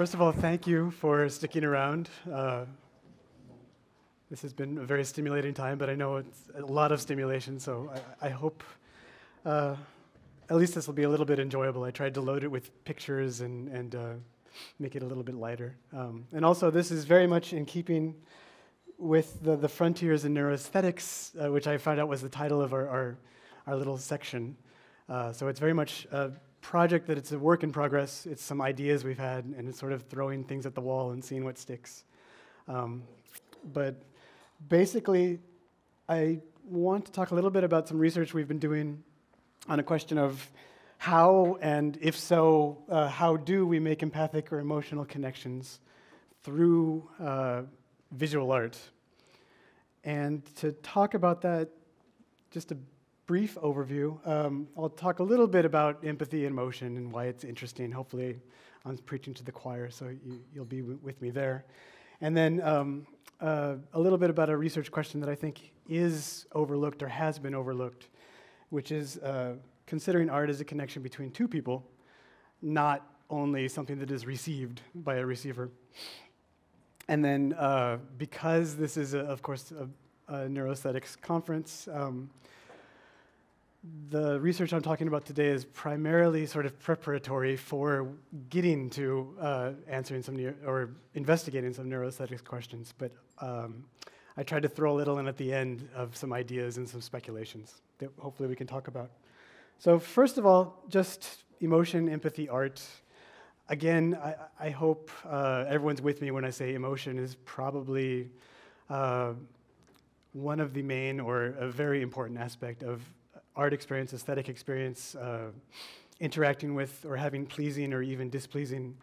First of all, thank you for sticking around. Uh, this has been a very stimulating time, but I know it's a lot of stimulation, so I, I hope uh, at least this will be a little bit enjoyable. I tried to load it with pictures and, and uh, make it a little bit lighter. Um, and also, this is very much in keeping with the, the frontiers in neuroaesthetics, uh, which I found out was the title of our, our, our little section. Uh, so it's very much a project that it's a work in progress. It's some ideas we've had, and it's sort of throwing things at the wall and seeing what sticks. Um, but basically, I want to talk a little bit about some research we've been doing on a question of how, and if so, uh, how do we make empathic or emotional connections through uh, visual art? And to talk about that, just a brief overview, um, I'll talk a little bit about empathy and emotion and why it's interesting. Hopefully, I'm preaching to the choir, so you, will be w- with me there. And then um, uh, a little bit about a research question that I think is overlooked or has been overlooked which is uh, considering art as a connection between two people, not only something that is received by a receiver. And then, uh, because this is, a, of course, a, a neuroaesthetics conference, um, the research I'm talking about today is primarily sort of preparatory for getting to uh, answering some or investigating some neuroaesthetics questions. But um, I tried to throw a little in at the end of some ideas and some speculations that hopefully we can talk about. So, first of all, just emotion, empathy, art. Again, I, I hope uh, everyone's with me when I say emotion is probably uh, one of the main or a very important aspect of art experience, aesthetic experience, uh, interacting with or having pleasing or even displeasing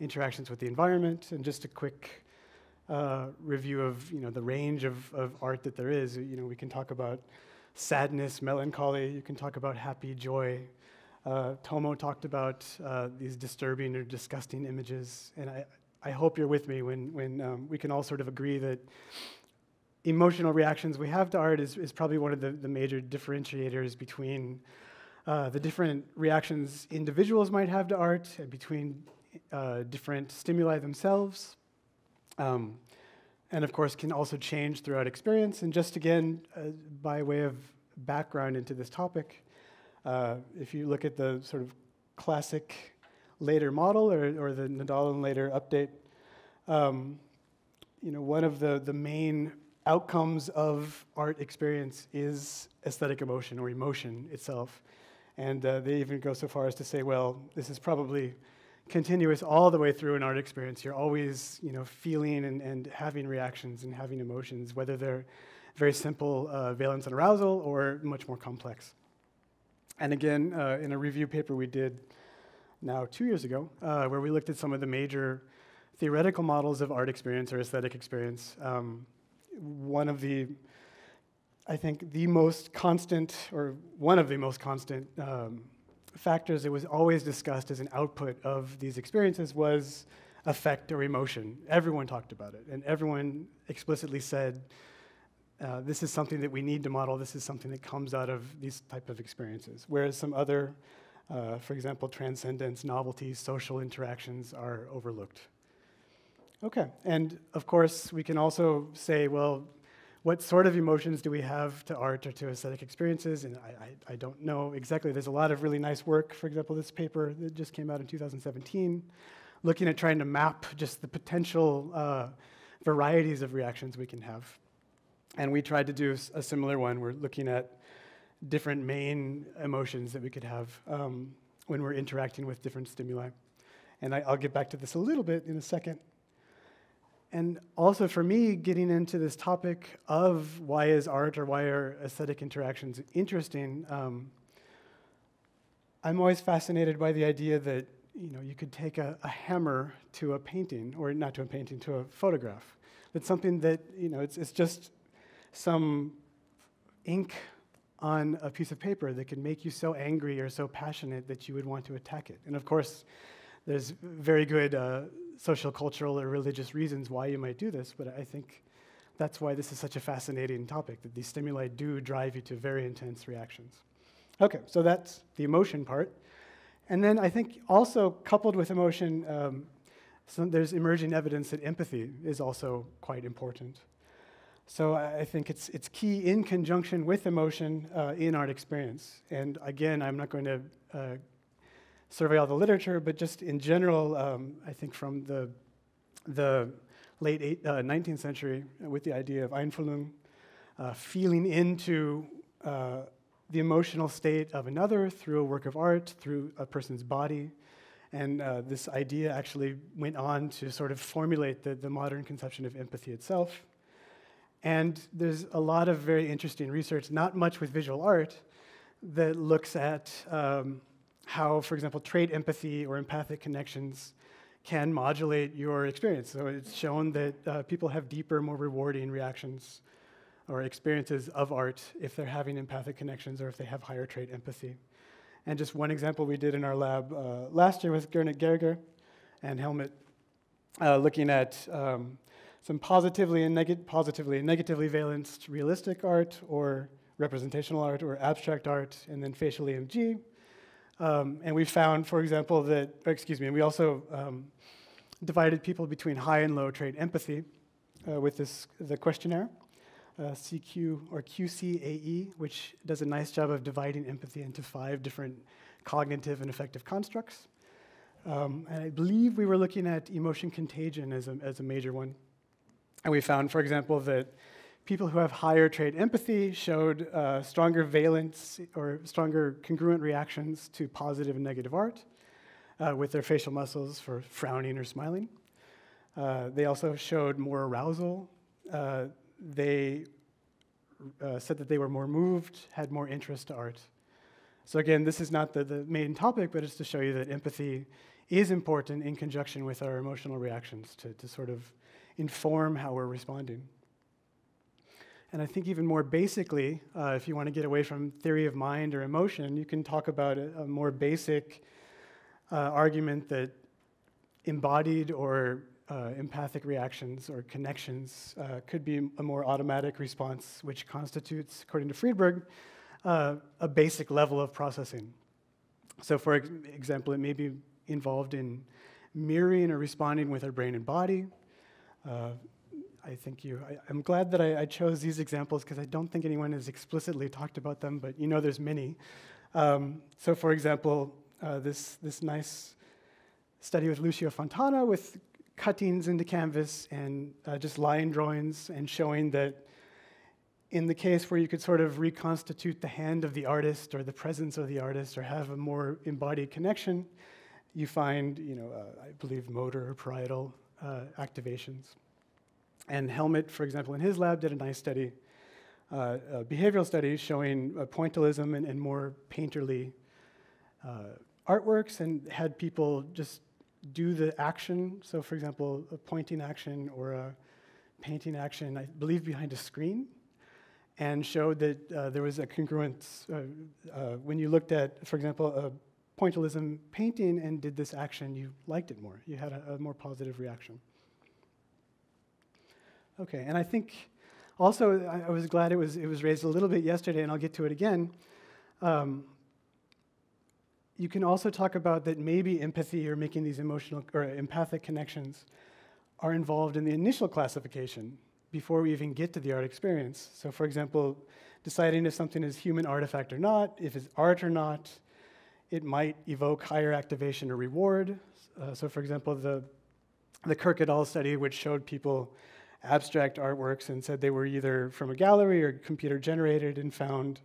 interactions with the environment. And just a quick uh, review of you know the range of, of art that there is. You know, we can talk about sadness, melancholy. You can talk about happy, joy. Uh, Tomo talked about uh, these disturbing or disgusting images, and I, I hope you're with me when, when um, we can all sort of agree that emotional reactions we have to art is, is probably one of the, the major differentiators between uh, the different reactions individuals might have to art and between uh, different stimuli themselves. Um, and of course can also change throughout experience. And just again, uh, by way of background into this topic, uh, if you look at the sort of classic Leder model or, or the Nadal and Leder update, um, you know, one of the, the main outcomes of art experience is aesthetic emotion or emotion itself. And uh, they even go so far as to say, well, this is probably continuous all the way through an art experience. You're always, you know, feeling and, and having reactions and having emotions, whether they're very simple uh, valence and arousal or much more complex. And again, uh, in a review paper we did now two years ago, uh, where we looked at some of the major theoretical models of art experience or aesthetic experience, um, one of the I think the most constant, or one of the most constant um, factors that was always discussed as an output of these experiences was affect or emotion. Everyone talked about it, and everyone explicitly said, uh, this is something that we need to model, this is something that comes out of these type of experiences. Whereas some other, uh, for example, transcendence, novelties, social interactions are overlooked. Okay, and of course, we can also say, well, what sort of emotions do we have to art or to aesthetic experiences? And I, I, I, don't know exactly. There's a lot of really nice work. For example, this paper that just came out in 2017, looking at trying to map just the potential uh, varieties of reactions we can have. And we tried to do a similar one. We're looking at different main emotions that we could have um, when we're interacting with different stimuli. And I, I'll get back to this a little bit in a second. And also for me, getting into this topic of why is art or why are aesthetic interactions interesting, um, I'm always fascinated by the idea that you know you could take a, a, hammer to a painting, or not to a painting, to a photograph. That's something that you know it's, it's just some ink on a piece of paper that can make you so angry or so passionate that you would want to attack it. And of course, there's very good uh, social, cultural, or religious reasons why you might do this, but I think that's why this is such a fascinating topic, that these stimuli do drive you to very intense reactions. Okay, so that's the emotion part. And then I think also coupled with emotion, um, there's emerging evidence that empathy is also quite important. So I think it's, it's key in conjunction with emotion uh, in art experience. And again, I'm not going to uh, survey all the literature, but just in general, um, I think from the, the late eight, uh, 19th century with the idea of Einfühlung, uh, feeling into uh, the emotional state of another through a work of art, through a person's body. And uh, this idea actually went on to sort of formulate the, the modern conception of empathy itself. And there's a lot of very interesting research, not much with visual art, that looks at um, how, for example, trait empathy or empathic connections can modulate your experience. So it's shown that uh, people have deeper, more rewarding reactions or experiences of art if they're having empathic connections or if they have higher trait empathy. And just one example we did in our lab uh, last year with Gernot Gerger and Helmut, uh, looking at um, some positively and, neg- positively and negatively valenced realistic art or representational art or abstract art, and then facial EMG. Um, and we found, for example, that, excuse me, we also um, divided people between high and low trait empathy uh, with this, the questionnaire, uh, CQ or QCAE, which does a nice job of dividing empathy into five different cognitive and affective constructs. Um, and I believe we were looking at emotion contagion as a, as a major one. And we found, for example, that people who have higher trait empathy showed uh, stronger valence or stronger congruent reactions to positive and negative art uh, with their facial muscles for frowning or smiling. Uh, they also showed more arousal. Uh, they uh, said that they were more moved, had more interest to art. So, again, this is not the, the main topic, but it's to show you that empathy is important in conjunction with our emotional reactions to, to sort of inform how we're responding. And I think even more basically, uh, if you want to get away from theory of mind or emotion, you can talk about a, a more basic uh, argument that embodied or uh, empathic reactions or connections uh, could be a more automatic response, which constitutes, according to Freedberg, uh, a basic level of processing. So, for ex- example, it may be involved in mirroring or responding with our brain and body, uh, I thank you. I, am glad that I, I, chose these examples because I don't think anyone has explicitly talked about them, but you know there's many. Um, so, for example, uh, this, this nice study with Lucio Fontana with cuttings into canvas and uh, just line drawings and showing that in the case where you could sort of reconstitute the hand of the artist or the presence of the artist or have a more embodied connection, you find, you know, uh, I believe motor or parietal uh, activations. And Helmut, for example, in his lab did a nice study, uh, a behavioral study showing uh, pointillism and, and, more painterly uh, artworks and had people just do the action. So, for example, a pointing action or a painting action, I believe, behind a screen, and showed that uh, there was a congruence. Uh, uh, when you looked at, for example, a pointillism painting and did this action, you liked it more. You had a, a more positive reaction. Okay, and I think also I, was glad it was, it was raised a little bit yesterday, and I'll get to it again. Um, you can also talk about that maybe empathy or making these emotional or empathic connections are involved in the initial classification before we even get to the art experience. So, for example, deciding if something is human artifact or not, if it's art or not, it might evoke higher activation or reward. Uh, so, for example, the, the Kirk et al. study, which showed people abstract artworks and said they were either from a gallery or computer generated and found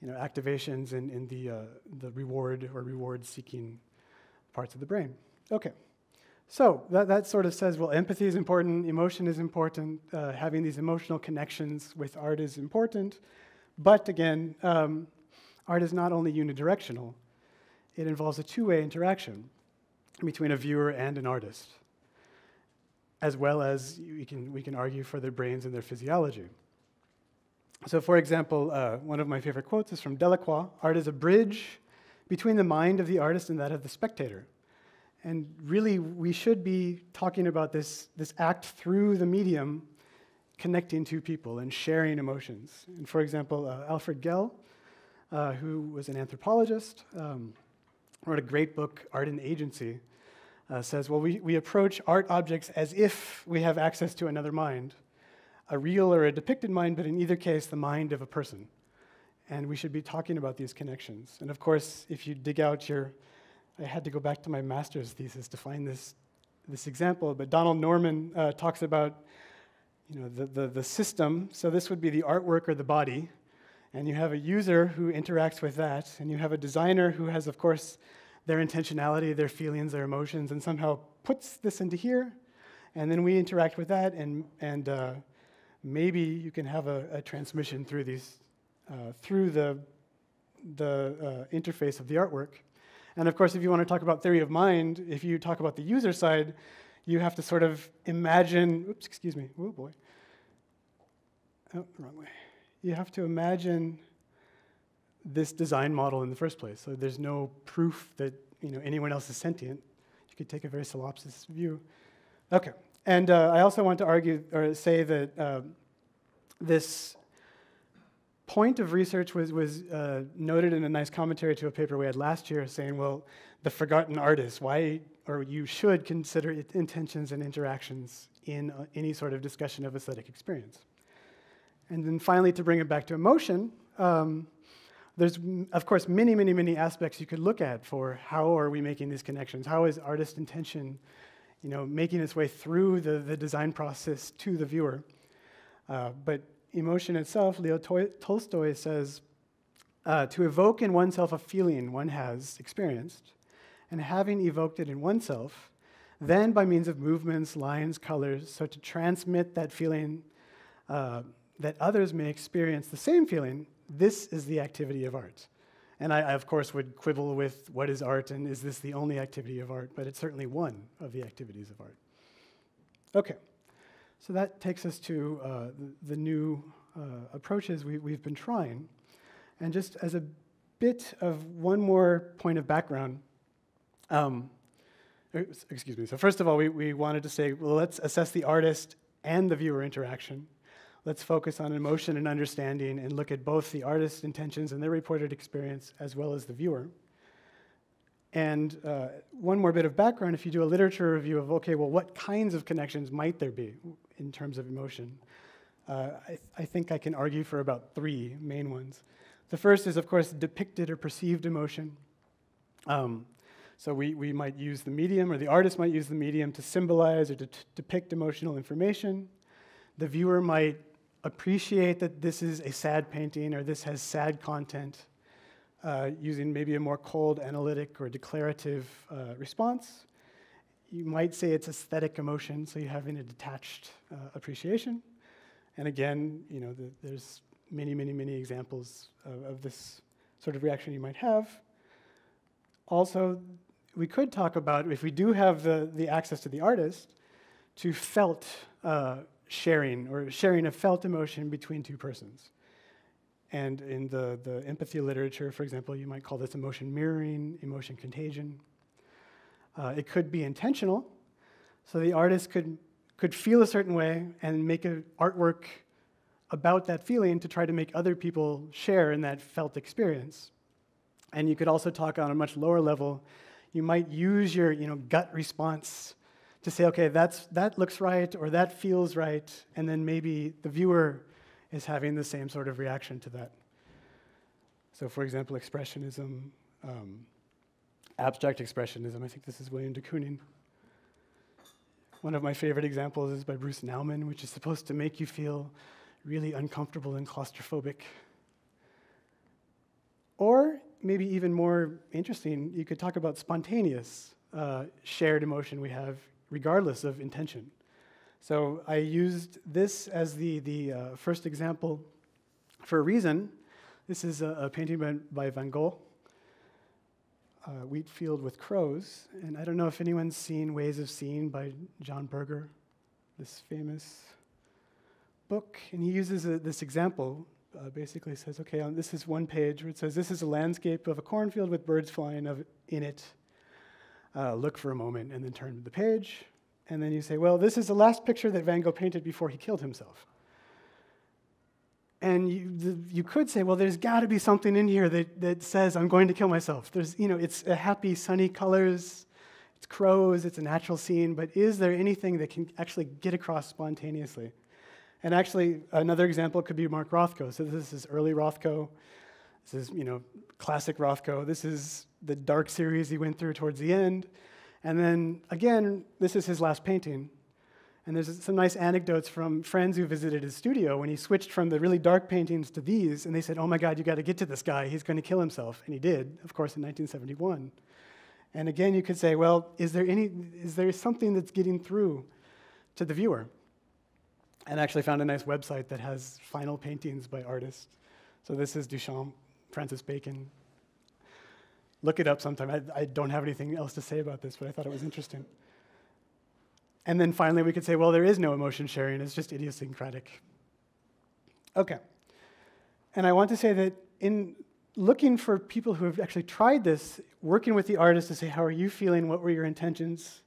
you know, activations in, in the, uh, the reward or reward seeking parts of the brain. Okay. So that, that sort of says, well, empathy is important, emotion is important, uh, having these emotional connections with art is important. But again, um, art is not only unidirectional, it involves a two way interaction between a viewer and an artist, as well as we can, we can argue for their brains and their physiology. So, for example, uh, one of my favorite quotes is from Delacroix Art is a bridge between the mind of the artist and that of the spectator. And really, we should be talking about this, this act through the medium, connecting two people and sharing emotions. And for example, uh, Alfred Gell, uh, who was an anthropologist, um, wrote a great book, Art and Agency, uh, says, well, we, we approach art objects as if we have access to another mind, a real or a depicted mind, but in either case, the mind of a person. And we should be talking about these connections. And of course, if you dig out your, I had to go back to my master's thesis to find this, this example, but Donald Norman uh, talks about you know, the, the, the system. So this would be the artwork or the body. And you have a user who interacts with that. And you have a designer who has, of course, their intentionality, their feelings, their emotions, and somehow puts this into here. And then we interact with that, and, and uh, maybe you can have a, a transmission through these, uh, through the, the uh, interface of the artwork. And of course, if you want to talk about theory of mind, if you talk about the user side, you have to sort of imagine, oops, excuse me, oh boy. Oh, wrong way. You have to imagine this design model in the first place. So there's no proof that you know, anyone else is sentient. You could take a very solipsist view. Okay, and uh, I also want to argue or say that uh, this point of research was, was uh, noted in a nice commentary to a paper we had last year saying, well, the forgotten artist, why, or you should consider intentions and interactions in uh, any sort of discussion of aesthetic experience. And then finally, to bring it back to emotion, um, there's, of course, many, many, many aspects you could look at for how are we making these connections? How is artist intention, you know, making its way through the, the design process to the viewer? Uh, but emotion itself, Leo Tolstoy says, uh, to evoke in oneself a feeling one has experienced, and having evoked it in oneself, then by means of movements, lines, colors, so to transmit that feeling uh, that others may experience the same feeling, this is the activity of art. And I, I, of course, would quibble with what is art and is this the only activity of art, but it's certainly one of the activities of art. Okay. So that takes us to uh, the, the, new uh, approaches we, we've been trying. And just as a bit of one more point of background, um, excuse me. So first of all, we, we wanted to say, well, let's assess the artist and the viewer interaction. Let's focus on emotion and understanding and look at both the artist's intentions and their reported experience as well as the viewer. And uh, one more bit of background if you do a literature review of, okay, well, what kinds of connections might there be in terms of emotion? Uh, I, th I, think I can argue for about three main ones. The first is, of course, depicted or perceived emotion. Um, so we, we might use the medium, or the artist might use the medium to symbolize or to depict emotional information. The viewer might appreciate that this is a sad painting or this has sad content uh, using maybe a more cold, analytic, or declarative uh, response. You might say it's aesthetic emotion, so you're having a detached uh, appreciation. And again, you know, the, there's many, many, many examples of, of, this sort of reaction you might have. Also, we could talk about, if we do have the, the access to the artist, to felt uh, sharing or sharing a felt emotion between two persons. And in the, the empathy literature, for example, you might call this emotion mirroring, emotion contagion. Uh, it could be intentional. So the artist could, could feel a certain way and make an artwork about that feeling to try to make other people share in that felt experience. And you could also talk on a much lower level. You might use your you know, gut response to say, okay, that's, that looks right or that feels right, and then maybe the viewer is having the same sort of reaction to that. So, for example, expressionism, um, abstract expressionism, I think this is William de Kooning. One of my favorite examples is by Bruce Nauman, which is supposed to make you feel really uncomfortable and claustrophobic. Or maybe even more interesting, you could talk about spontaneous uh, shared emotion we have regardless of intention. So I used this as the, the uh, first example for a reason. This is a, a painting by, by, Van Gogh, uh, Wheat Field with Crows. And I don't know if anyone's seen Ways of Seeing by John Berger, this famous book. And he uses a, this example, uh, basically says, okay, on, this is one page where it says, this is a landscape of a cornfield with birds flying of, in it uh, look for a moment, and then turn to the page. And then you say, well, this is the last picture that Van Gogh painted before he killed himself. And you, the, you could say, well, there's got to be something in here that, that says, I'm going to kill myself. There's, you know, it's happy, sunny colors, it's crows, it's a natural scene, but is there anything that can actually get across spontaneously? And actually, another example could be Mark Rothko. So this is early Rothko. This is, you know, classic Rothko. This is the dark series he went through towards the end. And then again, this is his last painting. And there's some nice anecdotes from friends who visited his studio when he switched from the really dark paintings to these, and they said, Oh my God, you got to get to this guy. He's going to kill himself. And he did, of course, in 1971. And again, you could say, Well, is there, any, is there something that's getting through to the viewer? And I actually found a nice website that has final paintings by artists. So this is Duchamp, Francis Bacon. Look it up sometime. I, I don't have anything else to say about this, but I thought it was interesting. And then finally, we could say, well, there is no emotion sharing, it's just idiosyncratic. Okay. And I want to say that in looking for people who have actually tried this, working with the artist to say, how are you feeling? What were your intentions?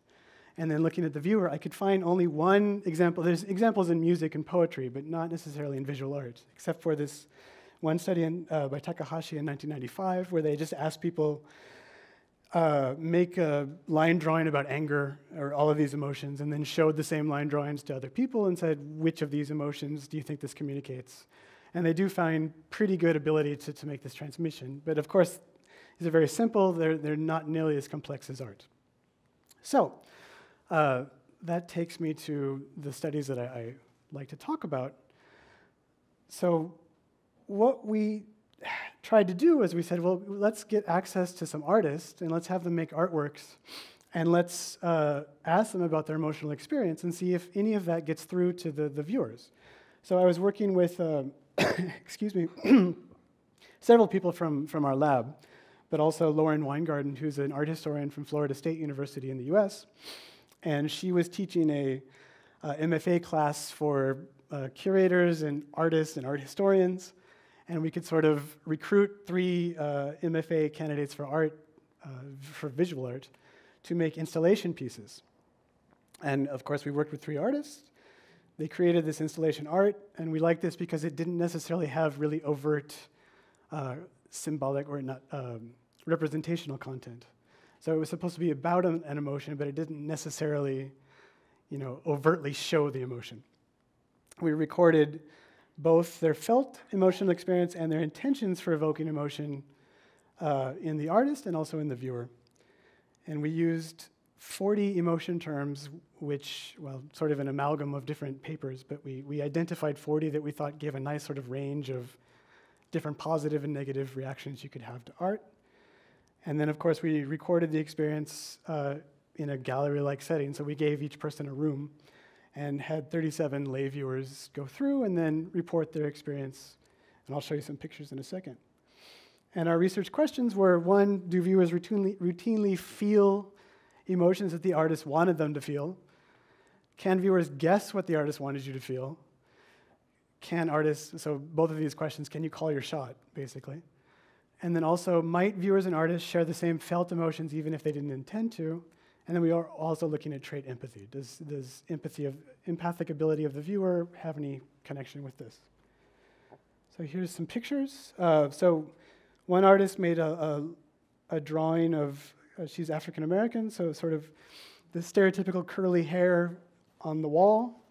And then looking at the viewer, I could find only one example. There's examples in music and poetry, but not necessarily in visual art, except for this one study in, uh, by Takahashi in 1995, where they just asked people uh, make a line drawing about anger or all of these emotions and then showed the same line drawings to other people and said, which of these emotions do you think this communicates? And they do find pretty good ability to, to make this transmission. But of course, these are very simple, they're, they're not nearly as complex as art. So, uh, that takes me to the studies that I, I like to talk about. So, what we tried to do is we said, well, let's get access to some artists and let's have them make artworks and let's uh, ask them about their emotional experience and see if any of that gets through to the, the viewers. So I was working with, uh, excuse me, several people from, from our lab, but also Lauren Weingarden, who's an art historian from Florida State University in the US. And she was teaching a uh, MFA class for uh, curators and artists and art historians and we could sort of recruit three uh, MFA candidates for art, uh, for visual art, to make installation pieces. And of course, we worked with three artists. They created this installation art, and we liked this because it didn't necessarily have really overt uh, symbolic or not um, representational content. So it was supposed to be about an, an emotion, but it didn't necessarily, you know, overtly show the emotion. We recorded both their felt emotional experience and their intentions for evoking emotion uh, in the artist and also in the viewer. And we used 40 emotion terms, which, well, sort of an amalgam of different papers, but we, we identified 40 that we thought gave a nice sort of range of different positive and negative reactions you could have to art. And then, of course, we recorded the experience uh, in a gallery like setting, so we gave each person a room and had 37 lay viewers go through and then report their experience. And I'll show you some pictures in a second. And our research questions were one, do viewers routinely, routinely feel emotions that the artist wanted them to feel? Can viewers guess what the artist wanted you to feel? Can artists, so both of these questions, can you call your shot, basically? And then also, might viewers and artists share the same felt emotions even if they didn't intend to? And then we are also looking at trait empathy. Does, does empathy of empathic ability of the viewer have any connection with this? So here's some pictures. Uh, so one artist made a, a, a drawing of, uh, she's African American, so sort of the stereotypical curly hair on the wall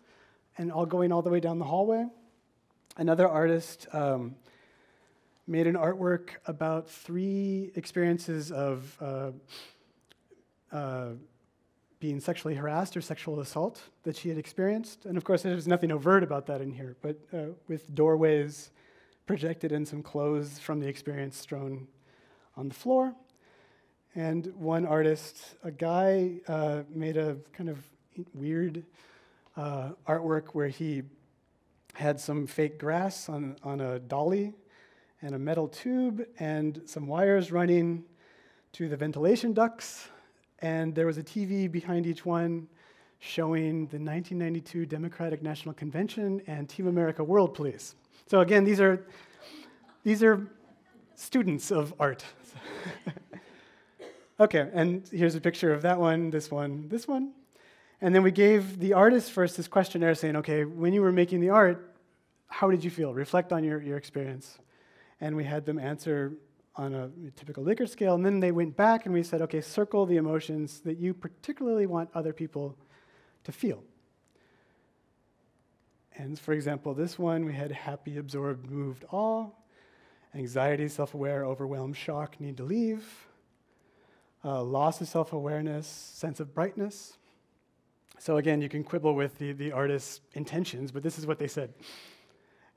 and all going all the way down the hallway. Another artist um, made an artwork about three experiences of uh, uh, being sexually harassed or sexual assault that she had experienced. And of course, there's nothing overt about that in here, but uh, with doorways projected and some clothes from the experience strewn on the floor. And one artist, a guy, uh, made a kind of weird uh, artwork where he had some fake grass on, on a dolly and a metal tube and some wires running to the ventilation ducts and there was a TV behind each one showing the 1992 Democratic National Convention and Team America World Police. So again, these are, these are students of art. okay, and here's a picture of that one, this one, this one. And then we gave the artist first this questionnaire saying, okay, when you were making the art, how did you feel? Reflect on your, your experience. And we had them answer on a typical Likert scale. And then they went back and we said, okay, circle the emotions that you particularly want other people to feel. And for example, this one, we had happy, absorbed, moved, awe, anxiety, self aware, overwhelmed, shock, need to leave, uh, loss of self awareness, sense of brightness. So again, you can quibble with the, the artist's intentions, but this is what they said.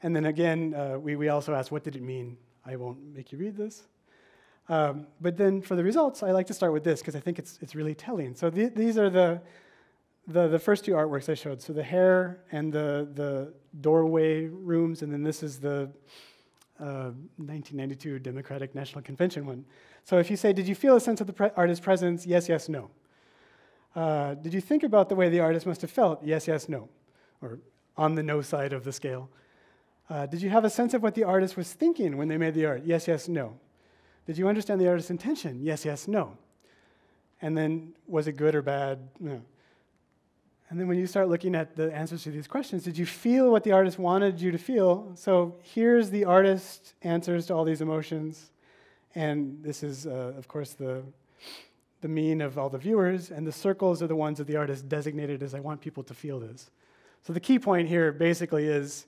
And then again, uh, we, we also asked, what did it mean? I won't make you read this. Um, but then for the results, I like to start with this because I think it's, it's really telling. So th- these are the, the, the first two artworks I showed. So the hair and the, the doorway rooms, and then this is the uh, 1992 Democratic National Convention one. So if you say, did you feel a sense of the pre- artist's presence? Yes, yes, no. Uh, did you think about the way the artist must have felt? Yes, yes, no. Or on the no side of the scale. Uh, did you have a sense of what the artist was thinking when they made the art? Yes, yes, no. Did you understand the artist's intention? Yes, yes, no. And then, was it good or bad? No. And then, when you start looking at the answers to these questions, did you feel what the artist wanted you to feel? So, here's the artist's answers to all these emotions. And this is, uh, of course, the, the mean of all the viewers. And the circles are the ones that the artist designated as I want people to feel this. So, the key point here basically is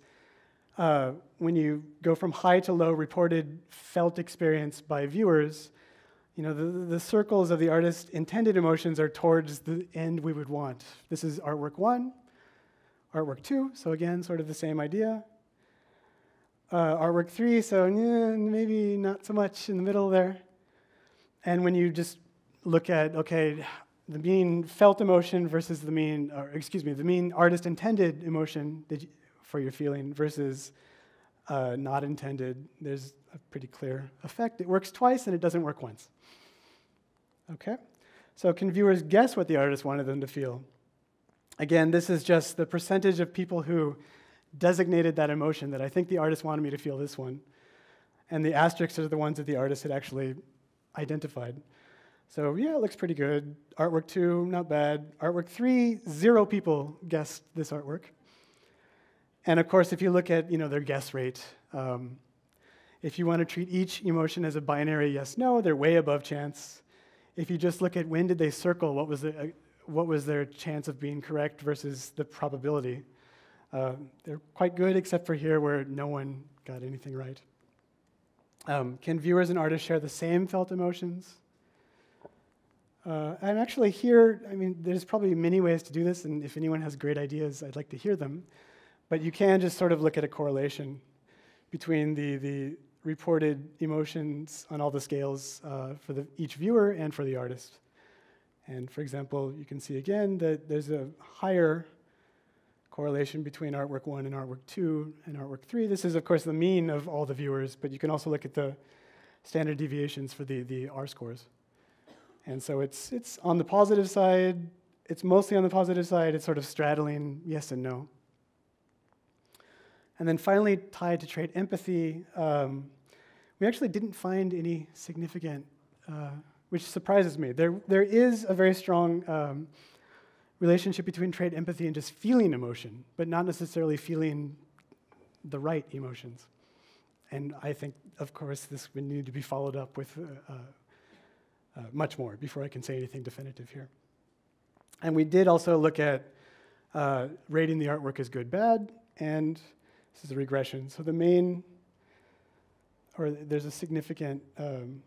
uh, when you go from high to low reported felt experience by viewers, you know, the, the circles of the artist's intended emotions are towards the end we would want. This is artwork one, artwork two, so again, sort of the same idea. Uh, artwork three, so yeah, maybe not so much in the middle there. And when you just look at, okay, the mean felt emotion versus the mean, or excuse me, the mean artist intended emotion, did you, for your feeling versus uh, not intended, there's a pretty clear effect. It works twice and it doesn't work once. Okay? So, can viewers guess what the artist wanted them to feel? Again, this is just the percentage of people who designated that emotion that I think the artist wanted me to feel this one. And the asterisks are the ones that the artist had actually identified. So, yeah, it looks pretty good. Artwork two, not bad. Artwork three, zero people guessed this artwork. And of course, if you look at you know, their guess rate, um, if you want to treat each emotion as a binary yes no, they're way above chance. If you just look at when did they circle, what was, the, uh, what was their chance of being correct versus the probability, uh, they're quite good, except for here where no one got anything right. Um, can viewers and artists share the same felt emotions? Uh, and actually, here, I mean, there's probably many ways to do this, and if anyone has great ideas, I'd like to hear them. But you can just sort of look at a correlation between the, the reported emotions on all the scales uh, for the, each viewer and for the artist. And for example, you can see again that there's a higher correlation between artwork one and artwork two and artwork three. This is, of course, the mean of all the viewers, but you can also look at the standard deviations for the, the R scores. And so it's, it's on the positive side, it's mostly on the positive side, it's sort of straddling yes and no. And then finally, tied to trait empathy, um, we actually didn't find any significant, uh, which surprises me. There, there is a very strong um, relationship between trait empathy and just feeling emotion, but not necessarily feeling the right emotions. And I think, of course, this would need to be followed up with uh, uh, much more before I can say anything definitive here. And we did also look at uh, rating the artwork as good, bad, and this is a regression. So the main, or there's a significant um,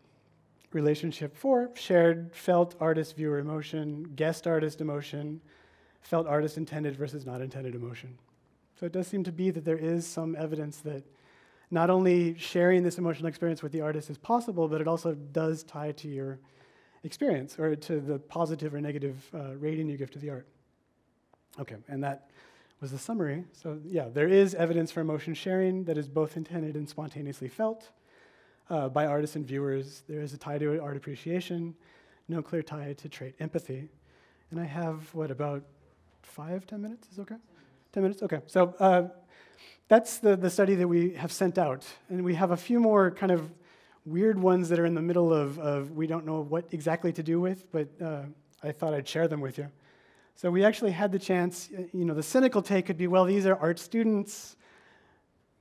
relationship for shared felt artist viewer emotion, guessed artist emotion, felt artist intended versus not intended emotion. So it does seem to be that there is some evidence that not only sharing this emotional experience with the artist is possible, but it also does tie to your experience or to the positive or negative uh, rating you give to the art. Okay, and that was the summary. So, yeah, there is evidence for emotion sharing that is both intended and spontaneously felt uh, by artists and viewers. There is a tie to art appreciation, no clear tie to trait empathy. And I have, what, about five, ten minutes? Is okay? Ten minutes? Okay. So, uh, that's the, the study that we have sent out. And we have a few more kind of weird ones that are in the middle of, of we don't know what exactly to do with, but uh, I thought I'd share them with you. So we actually had the chance, you know, the cynical take could be, well, these are art students.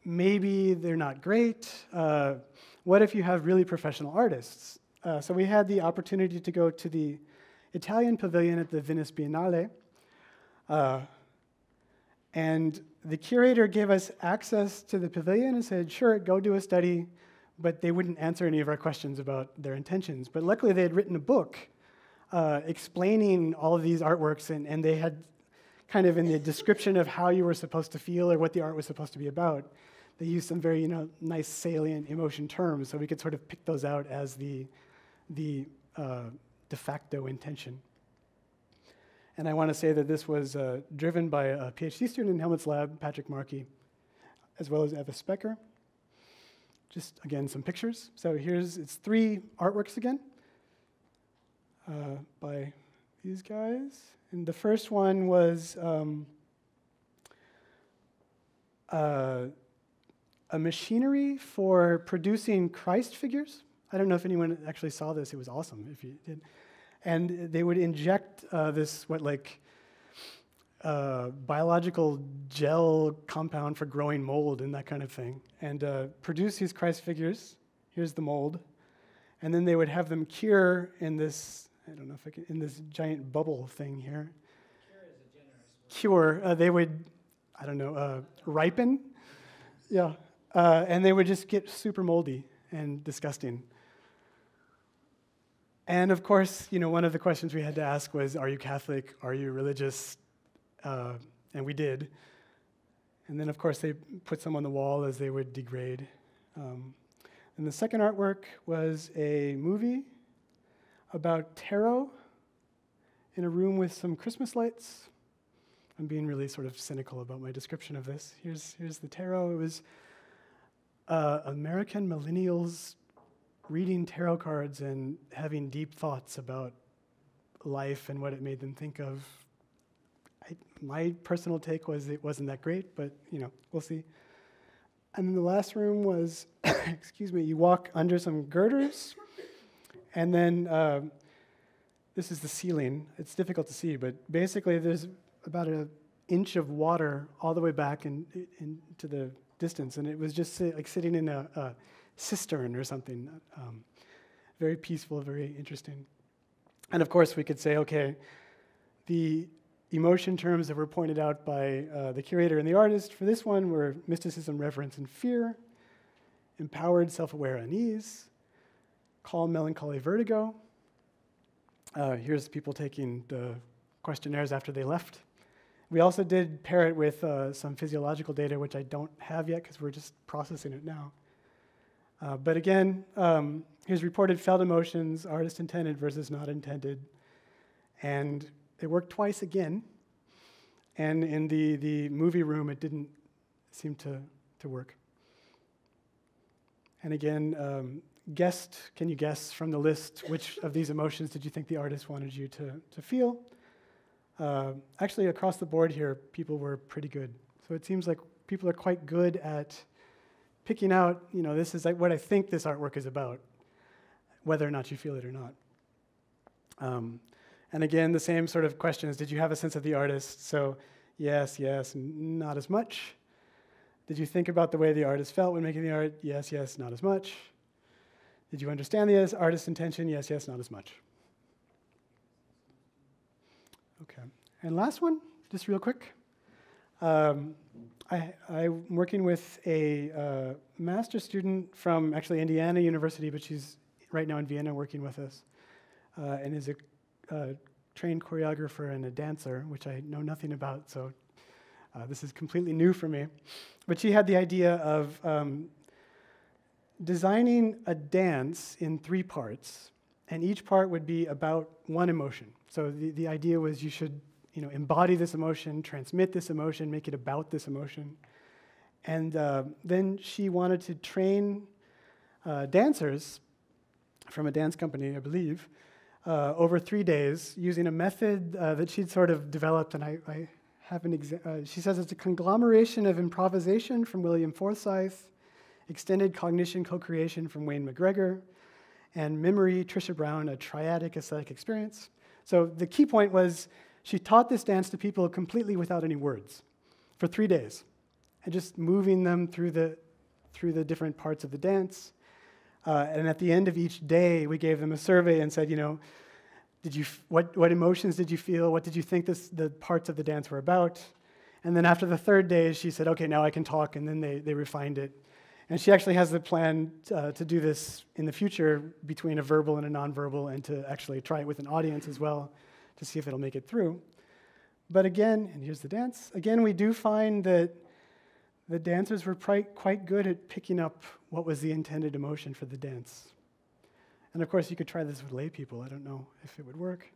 Maybe they're not great. Uh, what if you have really professional artists? Uh, so we had the opportunity to go to the Italian pavilion at the Venice Biennale. Uh, and the curator gave us access to the pavilion and said, sure, go do a study, but they wouldn't answer any of our questions about their intentions. But luckily, they had written a book uh, explaining all of these artworks, and, and they had kind of in the description of how you were supposed to feel or what the art was supposed to be about, they used some very you know, nice salient emotion terms, so we could sort of pick those out as the, the uh, de facto intention. And I want to say that this was uh, driven by a PhD student in Helmut's lab, Patrick Markey, as well as Eva Specker. Just again, some pictures. So here's it's three artworks again uh, by these guys. And the first one was um, uh, a machinery for producing Christ figures. I don't know if anyone actually saw this. It was awesome if you did and they would inject uh, this what like uh, biological gel compound for growing mold and that kind of thing, and uh, produce these Christ figures. Here's the mold, and then they would have them cure in this. I don't know if I can in this giant bubble thing here. Cure. Uh, they would, I don't know, uh, ripen. Yeah, uh, and they would just get super moldy and disgusting. And of course, you know, one of the questions we had to ask was, "Are you Catholic? Are you religious?" Uh, and we did. And then, of course, they put some on the wall as they would degrade. Um, and the second artwork was a movie about tarot in a room with some Christmas lights. I'm being really sort of cynical about my description of this. Here's, here's the tarot. It was uh, American millennials reading tarot cards and having deep thoughts about life and what it made them think of. I, my personal take was it wasn't that great, but you know, we'll see. And then the last room was, excuse me, you walk under some girders, and then uh, this is the ceiling. It's difficult to see, but basically there's about an inch of water all the way back into in, the distance, and it was just like sitting in a, a cistern or something. Um, very peaceful, very interesting. And of course, we could say, okay, the emotion terms that were pointed out by uh, the curator and the artist for this one were mysticism, reverence, and fear, empowered, self aware unease, calm, melancholy, vertigo. Uh, here's people taking the questionnaires after they left. We also did pair it with uh, some physiological data, which I don't have yet because we're just processing it now. Uh, but again, um, here's reported felt emotions, artist intended versus not intended. And it worked twice again. And in the, the movie room, it didn't seem to, to work. And again, um, guessed, can you guess from the list which of these emotions did you think the artist wanted you to, to feel? Uh, actually, across the board here, people were pretty good. So it seems like people are quite good at picking out, you know, this is like what I think this artwork is about, whether or not you feel it or not. Um, and again, the same sort of questions. Did you have a sense of the artist? So, yes, yes, not as much. Did you think about the way the artist felt when making the art? Yes, yes, not as much. Did you understand the artist's intention? Yes, yes, not as much. Okay. And last one, just real quick. Um, I, am working with a uh, master student from actually Indiana University, but she's right now in Vienna working with us, uh, and is a uh, trained choreographer and a dancer, which I know nothing about, so uh, this is completely new for me. But she had the idea of um, designing a dance in three parts, and each part would be about one emotion. So the, the idea was you should you know, embody this emotion, transmit this emotion, make it about this emotion. And uh, then she wanted to train uh, dancers from a dance company, I believe, uh, over three days using a method uh, that she'd sort of developed. And I, I have an exa- uh, she says it's a conglomeration of improvisation from William Forsythe, extended cognition co creation from Wayne McGregor, and memory, Trisha Brown, a triadic aesthetic experience. So the key point was she taught this dance to people completely without any words for three days, and just moving them through the, through the different parts of the dance. Uh, and at the end of each day, we gave them a survey and said, you know, did you what, what emotions did you feel? What did you think this, the parts of the dance were about? And then after the third day, she said, okay, now I can talk. And then they, they refined it. And she actually has the plan uh, to do this in the future between a verbal and a nonverbal and to actually try it with an audience as well to see if it'll make it through. But again, and here's the dance, again, we do find that the dancers were quite good at picking up what was the intended emotion for the dance. And of course, you could try this with lay people. I don't know if it would work.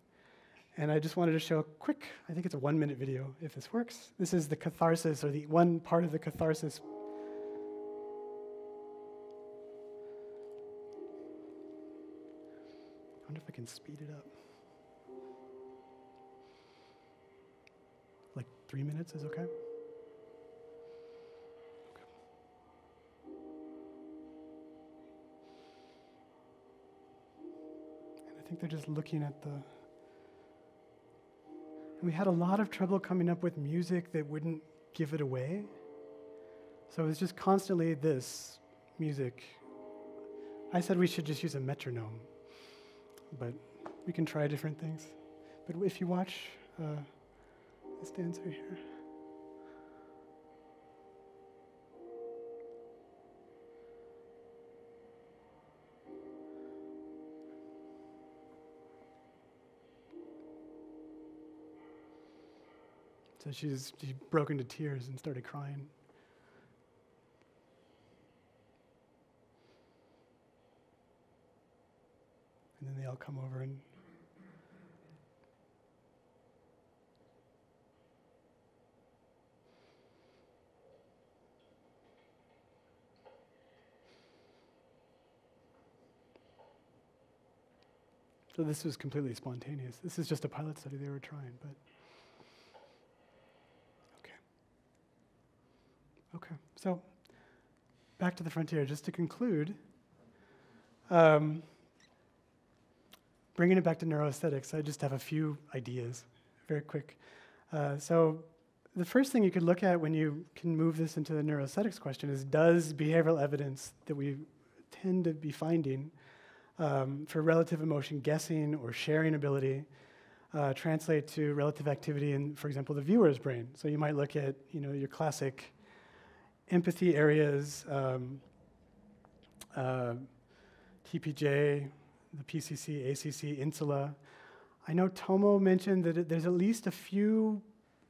And I just wanted to show a quick, I think it's a one minute video if this works. This is the catharsis, or the one part of the catharsis. Wonder if I can speed it up. Like three minutes is okay? I think they're just looking at the. And we had a lot of trouble coming up with music that wouldn't give it away. So it was just constantly this music. I said we should just use a metronome, but we can try different things. But if you watch uh, this dancer here. So she's, she broke into tears and started crying. And then they all come over and So this was completely spontaneous. This is just a pilot study they were trying, but Okay, Okay, so back to the frontier. Just to conclude, um, bringing it back to neuroaesthetics, I just have a few ideas, very quick. Uh, so the first thing you could look at when you can move this into the neuroaesthetics question is does behavioral evidence that we tend to be finding um, for relative emotion guessing or sharing ability uh, translate to relative activity in, for example, the viewer's brain? So you might look at, you know, your classic empathy areas, um, uh, TPJ, the PCC, ACC, Insula. I know Tomo mentioned that there's at least a few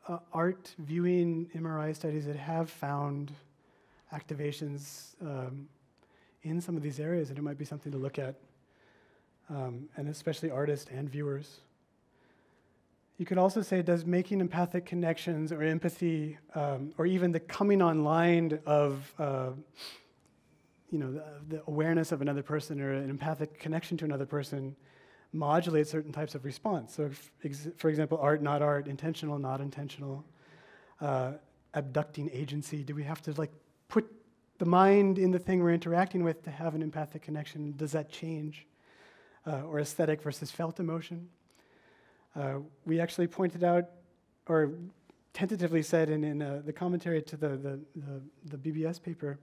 uh, art viewing MRI studies that have found activations um, in some of these areas, and it might be something to look at, um, and especially artists and viewers. You could also say, does making empathic connections or empathy, um, or even the coming online of, uh, you know, the, the, awareness of another person or an empathic connection to another person, modulates certain types of response? So, ex- for example, art, not art, intentional, not intentional, uh, abducting agency. Do we have to like put the mind in the thing we're interacting with to have an empathic connection? Does that change? Uh, or aesthetic versus felt emotion? Uh, we actually pointed out, or tentatively said in, in uh, the commentary to the, the, the, the, BBS paper,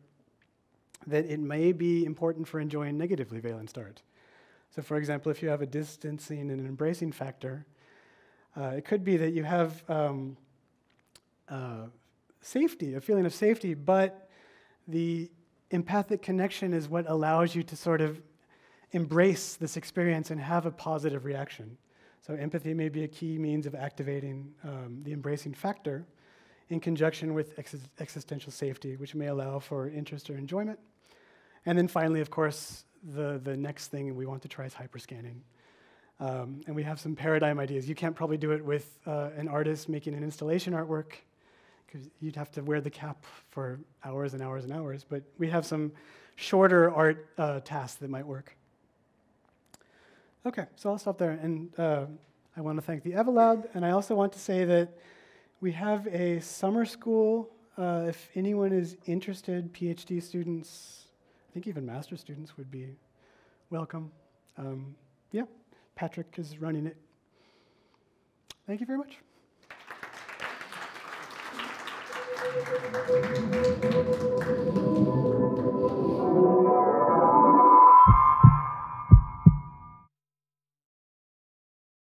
that it may be important for enjoying negatively valenced art. So, for example, if you have a distancing and an embracing factor, uh, it could be that you have um, uh, safety, a feeling of safety, but the empathic connection is what allows you to sort of embrace this experience and have a positive reaction. So, empathy may be a key means of activating um, the embracing factor in conjunction with ex- existential safety, which may allow for interest or enjoyment. And then finally, of course, the, the next thing we want to try is hyperscanning. Um, and we have some paradigm ideas. You can't probably do it with uh, an artist making an installation artwork, because you'd have to wear the cap for hours and hours and hours. But we have some shorter art uh, tasks that might work. Okay, so I'll stop there. And uh, I want to thank the EVAlab, and I also want to say that we have a summer school. Uh, if anyone is interested, PhD students, think even master students would be welcome. Um, yeah, Patrick is running it. Thank you very much.